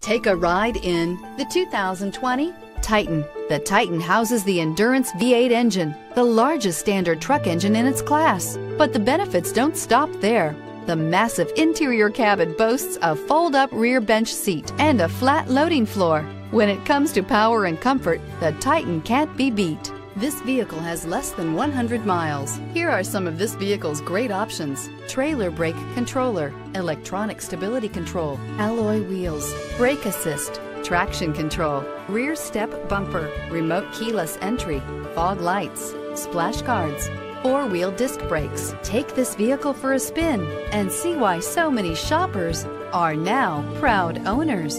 Take a ride in the 2020 Titan. The Titan houses the Endurance V8 engine, the largest standard truck engine in its class. But the benefits don't stop there. The massive interior cabin boasts a fold-up rear bench seat and a flat loading floor. When it comes to power and comfort, the Titan can't be beat. This vehicle has less than 100 miles. Here are some of this vehicle's great options. Trailer brake controller, electronic stability control, alloy wheels, brake assist, traction control, rear step bumper, remote keyless entry, fog lights, splash guards, four-wheel disc brakes. Take this vehicle for a spin and see why so many shoppers are now proud owners.